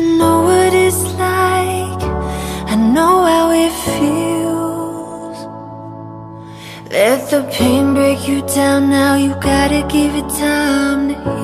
know what it's like. I know how it feels. Let the pain break you down now. You gotta give it time to heal.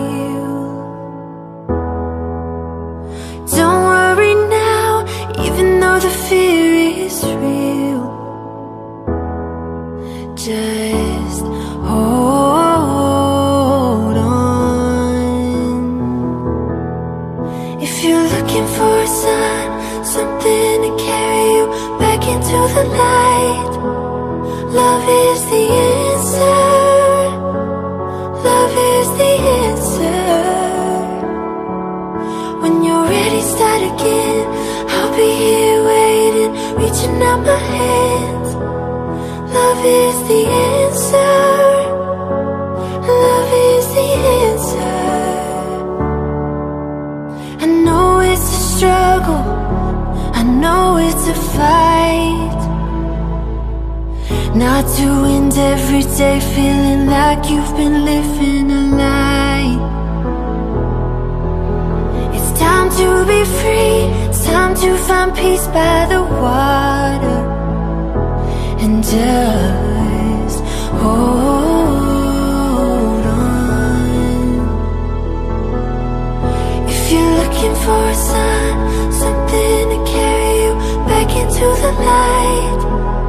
The light, love is the answer. Love is the answer. When you're ready, start again. I'll be here waiting, reaching out my hands. Love is the answer. Love is the answer. I know it's a struggle. I know it's a fight. Not to end every day feeling like you've been living a lie. It's time to be free. It's time to find peace by the water. And just hold on. If you're looking for a sign, something to carry you back into the light.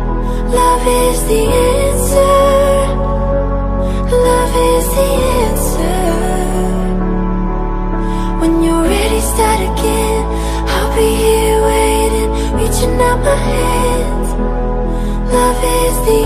Love is the answer. Love is the answer. When you're ready, start again. I'll be here waiting, reaching out my hands. Love is the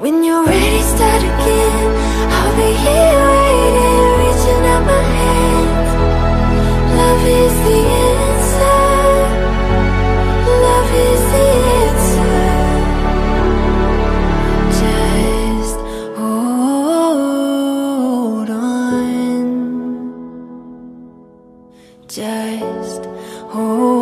When you're ready, start again. I'll be here waiting, reaching out my hand. Love is the answer. Love is the answer. Just hold on. Just hold